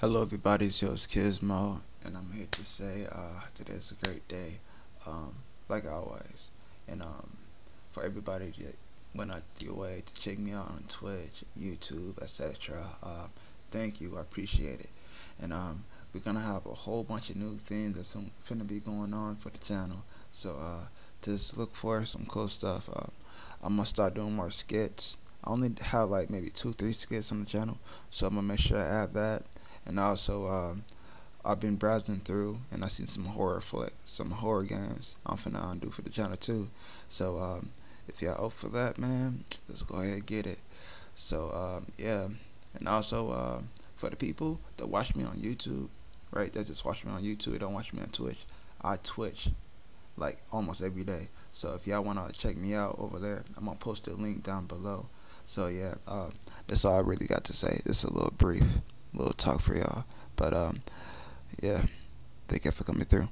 Hello everybody, it's yours Kismo, and I'm here to say uh, today's a great day, um, like always. And um, for everybody that went out your way to check me out on Twitch, YouTube, etc. Uh, thank you, I appreciate it. And um, we're gonna have a whole bunch of new things that's gonna be going on for the channel. So uh, just look for some cool stuff. Uh, I'm gonna start doing more skits. I only have like maybe two, three skits on the channel, so I'm gonna make sure I add that and also um, I've been browsing through and I seen some horror flick, some horror games I'm finna undo for the channel too. So um, if y'all up for that, man, let's go ahead and get it. So um, yeah, and also uh, for the people that watch me on YouTube, right? That just watch me on YouTube. They don't watch me on Twitch. I Twitch like almost every day. So if y'all wanna check me out over there, I'm gonna post a link down below. So yeah, uh, that's all I really got to say. It's a little brief little talk for y'all. But um, yeah, thank you for coming through.